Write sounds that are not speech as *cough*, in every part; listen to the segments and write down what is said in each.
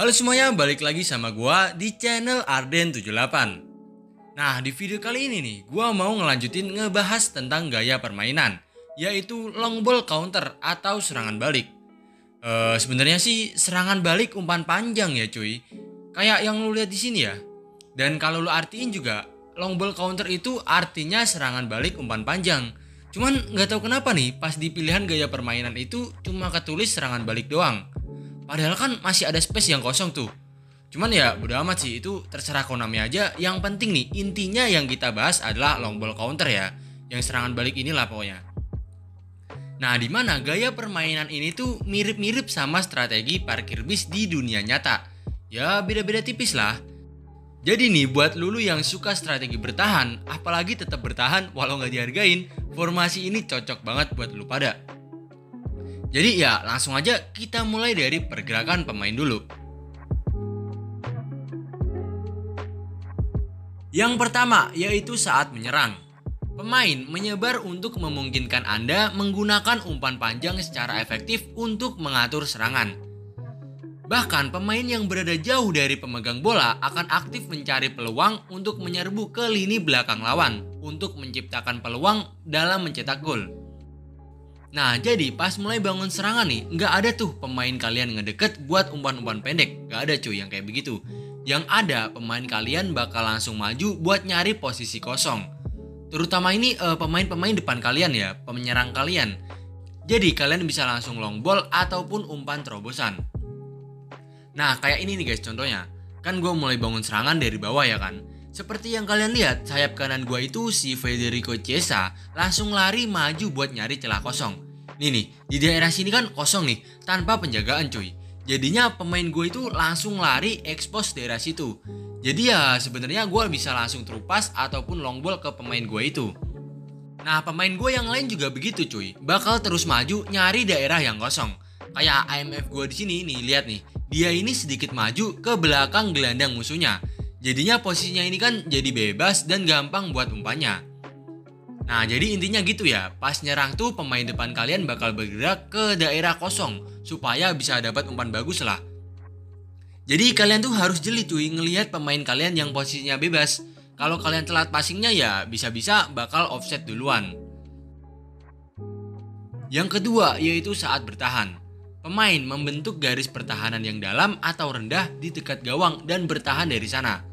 Halo semuanya, balik lagi sama gua di channel Arden78. Nah, di video kali ini nih, gua mau ngelanjutin ngebahas tentang gaya permainan, yaitu long ball counter atau serangan balik. Eh, sebenarnya sih serangan balik umpan panjang ya, cuy. Kayak yang lu lihat di sini ya. Dan kalau lu artiin juga, long ball counter itu artinya serangan balik umpan panjang. Cuman nggak tahu kenapa nih, pas di pilihan gaya permainan itu cuma ketulis serangan balik doang. Padahal kan masih ada space yang kosong tuh. Cuman ya bodo amat sih itu terserah Konami aja. Yang penting nih intinya yang kita bahas adalah long ball counter ya. Yang serangan balik inilah pokoknya. Nah di mana gaya permainan ini tuh mirip-mirip sama strategi parkir bis di dunia nyata. Ya beda-beda tipis lah. Jadi nih buat lulu yang suka strategi bertahan, apalagi tetap bertahan walau nggak dihargain, formasi ini cocok banget buat lu pada. Jadi ya langsung aja kita mulai dari pergerakan pemain dulu. Yang pertama yaitu saat menyerang. Pemain menyebar untuk memungkinkan Anda menggunakan umpan panjang secara efektif untuk mengatur serangan. Bahkan pemain yang berada jauh dari pemegang bola akan aktif mencari peluang untuk menyerbu ke lini belakang lawan untuk menciptakan peluang dalam mencetak gol. Nah, jadi pas mulai bangun serangan nih, nggak ada tuh pemain kalian ngedeket buat umpan-umpan pendek. Nggak ada cuy yang kayak begitu. Yang ada, pemain kalian bakal langsung maju buat nyari posisi kosong. Terutama ini pemain pemain-pemain depan kalian ya, penyerang kalian. Jadi kalian bisa langsung long ball ataupun umpan terobosan. Nah, kayak ini nih guys contohnya. Kan gue mulai bangun serangan dari bawah ya kan. Seperti yang kalian lihat, sayap kanan gua itu si Federico Chiesa langsung lari maju buat nyari celah kosong. Nih nih, di daerah sini kan kosong nih, tanpa penjagaan cuy. Jadinya pemain gue itu langsung lari expose daerah situ. Jadi ya sebenarnya gue bisa langsung terupas ataupun long ball ke pemain gue itu. Nah pemain gue yang lain juga begitu cuy, bakal terus maju nyari daerah yang kosong. Kayak IMF gue di sini nih, lihat nih, dia ini sedikit maju ke belakang gelandang musuhnya. Jadinya posisinya ini kan jadi bebas dan gampang buat umpannya. Nah jadi intinya gitu ya, pas nyerang tuh pemain depan kalian bakal bergerak ke daerah kosong supaya bisa dapat umpan bagus lah. Jadi kalian tuh harus jeli cuy ngelihat pemain kalian yang posisinya bebas. Kalau kalian telat passingnya ya bisa-bisa bakal offset duluan. Yang kedua yaitu saat bertahan. Pemain membentuk garis pertahanan yang dalam atau rendah di dekat gawang dan bertahan dari sana.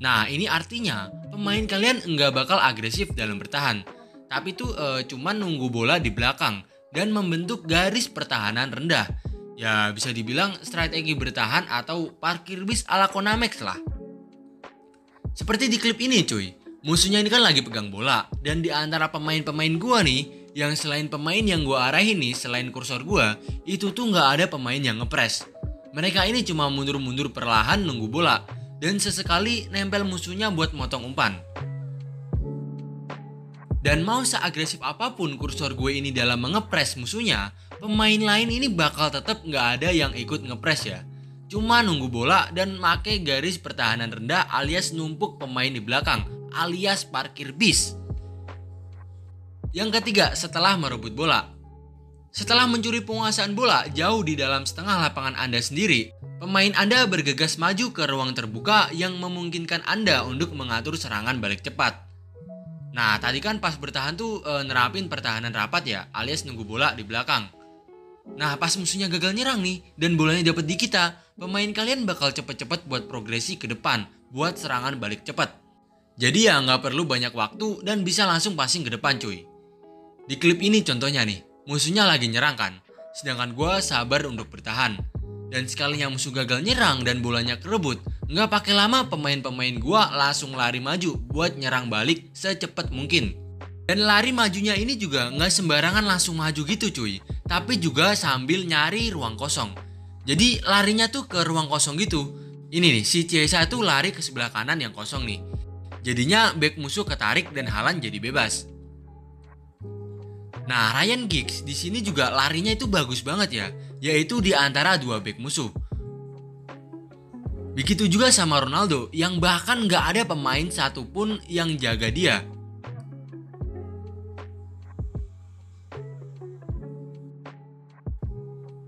Nah ini artinya pemain kalian nggak bakal agresif dalam bertahan, tapi tuh e, cuman nunggu bola di belakang dan membentuk garis pertahanan rendah. Ya bisa dibilang strategi bertahan atau parkir bis ala Konamex lah. Seperti di klip ini cuy, musuhnya ini kan lagi pegang bola dan di antara pemain-pemain gua nih yang selain pemain yang gua arahin nih selain kursor gua itu tuh nggak ada pemain yang ngepres. Mereka ini cuma mundur-mundur perlahan nunggu bola dan sesekali nempel musuhnya buat motong umpan. Dan mau seagresif apa pun kursor gue ini dalam mengepres musuhnya, pemain lain ini bakal tetap nggak ada yang ikut ngepres ya. Cuma nunggu bola dan make garis pertahanan rendah alias numpuk pemain di belakang alias parkir bis. Yang ketiga, setelah merebut bola. Setelah mencuri penguasaan bola jauh di dalam setengah lapangan Anda sendiri, Pemain Anda bergegas maju ke ruang terbuka yang memungkinkan Anda untuk mengatur serangan balik cepat. Nah, tadi kan pas bertahan tuh e, nerapin pertahanan rapat ya, alias nunggu bola di belakang. Nah, pas musuhnya gagal nyerang nih dan bolanya dapat di kita, pemain kalian bakal cepet-cepet buat progresi ke depan, buat serangan balik cepat. Jadi ya nggak perlu banyak waktu dan bisa langsung passing ke depan cuy. Di klip ini contohnya nih, musuhnya lagi nyerang kan, sedangkan gue sabar untuk bertahan. Dan sekalinya musuh gagal nyerang dan bolanya kerebut, nggak pakai lama pemain-pemain gua langsung lari maju buat nyerang balik secepat mungkin. Dan lari majunya ini juga nggak sembarangan langsung maju gitu cuy, tapi juga sambil nyari ruang kosong. Jadi larinya tuh ke ruang kosong gitu. Ini nih, si Ciesa tuh lari ke sebelah kanan yang kosong nih. Jadinya back musuh ketarik dan Halan jadi bebas. Nah, Ryan Giggs di sini juga larinya itu bagus banget ya yaitu di antara dua back musuh. Begitu juga sama Ronaldo yang bahkan nggak ada pemain satupun yang jaga dia.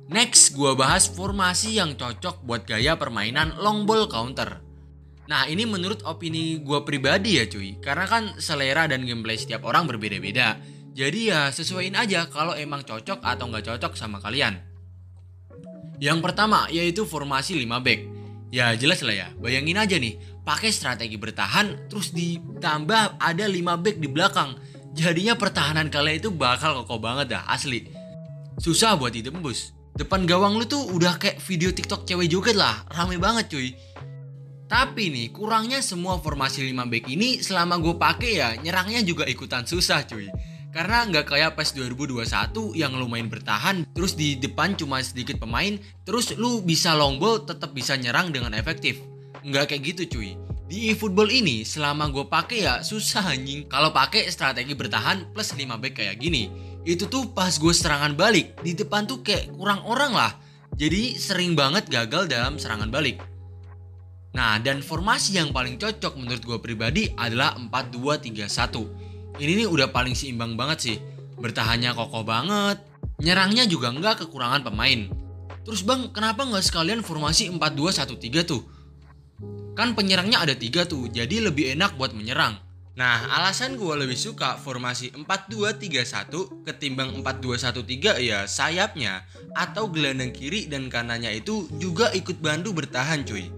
Next, gua bahas formasi yang cocok buat gaya permainan long ball counter. Nah, ini menurut opini gua pribadi ya cuy, karena kan selera dan gameplay setiap orang berbeda-beda. Jadi ya sesuaiin aja kalau emang cocok atau nggak cocok sama kalian. Yang pertama yaitu formasi 5 back. Ya jelas lah ya, bayangin aja nih, pakai strategi bertahan terus ditambah ada 5 back di belakang. Jadinya pertahanan kalian itu bakal kokoh banget dah, asli. Susah buat ditembus. Depan gawang lu tuh udah kayak video TikTok cewek joget lah, rame banget cuy. Tapi nih, kurangnya semua formasi 5 back ini selama gue pakai ya nyerangnya juga ikutan susah cuy. Karena nggak kayak PES 2021 yang lu main bertahan, terus di depan cuma sedikit pemain, terus lu bisa long ball tetap bisa nyerang dengan efektif. Nggak kayak gitu cuy. Di eFootball ini selama gue pakai ya susah anjing. Kalau pakai strategi bertahan plus 5 back kayak gini, itu tuh pas gue serangan balik di depan tuh kayak kurang orang lah. Jadi sering banget gagal dalam serangan balik. Nah, dan formasi yang paling cocok menurut gue pribadi adalah 4-2-3-1. Ini nih udah paling seimbang banget sih. Bertahannya kokoh banget, nyerangnya juga nggak kekurangan pemain. Terus bang, kenapa nggak sekalian formasi 4-2-1-3 tuh? Kan penyerangnya ada tiga tuh, jadi lebih enak buat menyerang. Nah, alasan gue lebih suka formasi 4-2-3-1 ketimbang 4-2-1-3 ya sayapnya atau gelandang kiri dan kanannya itu juga ikut bantu bertahan cuy.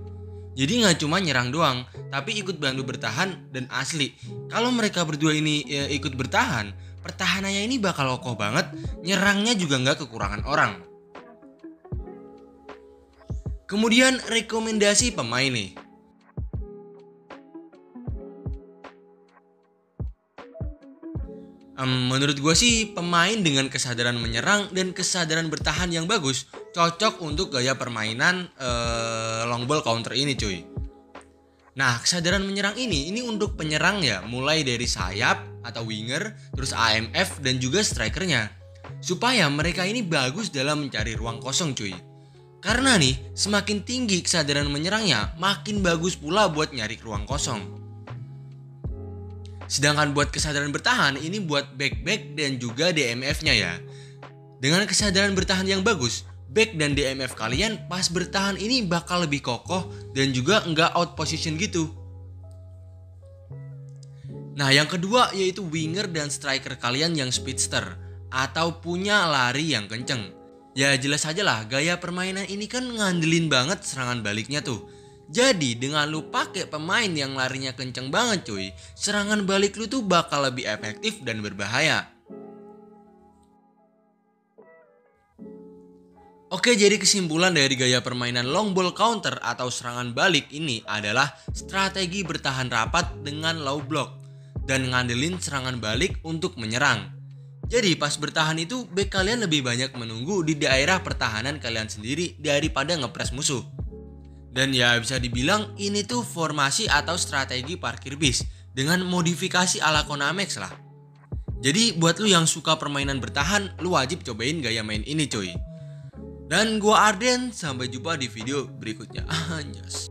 Jadi nggak cuma nyerang doang, tapi ikut bantu bertahan dan asli. Kalau mereka berdua ini ya, ikut bertahan, pertahanannya ini bakal kokoh banget, nyerangnya juga nggak kekurangan orang. Kemudian rekomendasi pemain nih. Um, menurut gue sih pemain dengan kesadaran menyerang dan kesadaran bertahan yang bagus cocok untuk gaya permainan uh, long ball counter ini cuy. Nah kesadaran menyerang ini ini untuk penyerang ya mulai dari sayap atau winger terus AMF dan juga strikernya supaya mereka ini bagus dalam mencari ruang kosong cuy. Karena nih semakin tinggi kesadaran menyerangnya makin bagus pula buat nyari ruang kosong. Sedangkan buat kesadaran bertahan ini buat back-back dan juga DMF-nya ya. Dengan kesadaran bertahan yang bagus, back dan DMF kalian pas bertahan ini bakal lebih kokoh dan juga nggak out position gitu. Nah yang kedua yaitu winger dan striker kalian yang speedster atau punya lari yang kenceng. Ya jelas aja lah gaya permainan ini kan ngandelin banget serangan baliknya tuh jadi dengan lu pakai pemain yang larinya kenceng banget cuy, serangan balik lu tuh bakal lebih efektif dan berbahaya. Oke, jadi kesimpulan dari gaya permainan long ball counter atau serangan balik ini adalah strategi bertahan rapat dengan low block dan ngandelin serangan balik untuk menyerang. Jadi pas bertahan itu, back kalian lebih banyak menunggu di daerah pertahanan kalian sendiri daripada ngepres musuh. Dan ya bisa dibilang ini tuh formasi atau strategi parkir bis dengan modifikasi ala Konamex lah. Jadi buat lu yang suka permainan bertahan, lu wajib cobain gaya main ini cuy. Dan gua Arden, sampai jumpa di video berikutnya. *laughs* Anjas.